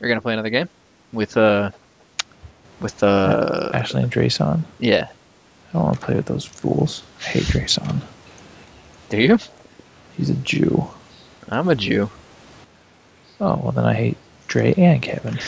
You're gonna play another game with uh with uh Ashley and Drayson. yeah. I don't want to play with those fools. I hate Drayson. Do you? He's a Jew. I'm a Jew. Oh well, then I hate Dre and Kevin.